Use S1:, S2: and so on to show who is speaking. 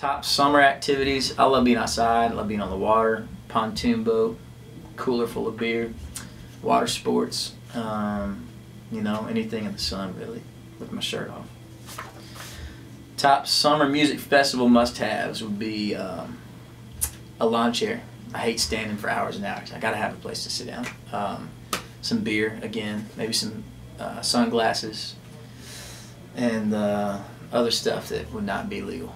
S1: Top summer activities. I love being outside. I love being on the water, pontoon boat, cooler full of beer, water sports. Um, you know, anything in the sun really, with my shirt off. Top summer music festival must-haves would be um, a lawn chair. I hate standing for hours and hours. I gotta have a place to sit down. Um, some beer again, maybe some uh, sunglasses, and uh, other stuff that would not be legal.